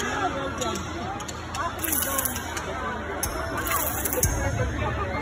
I'm Thank you.